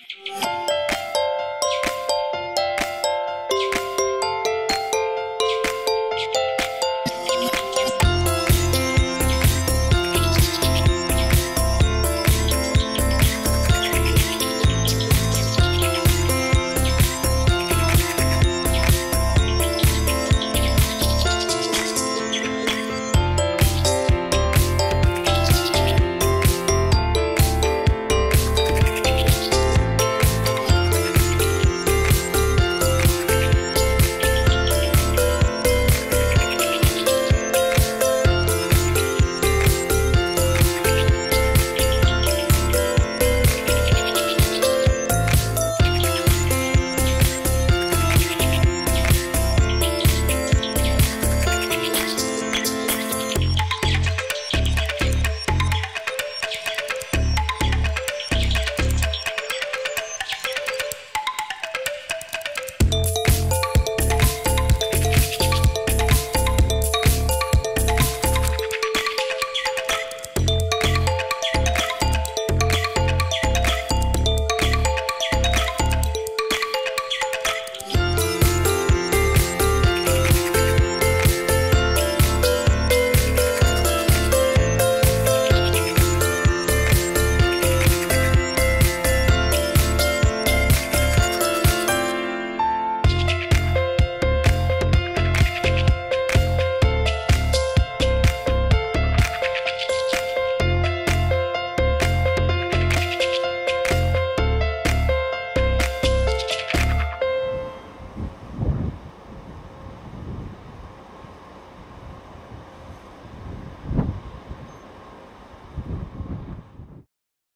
Música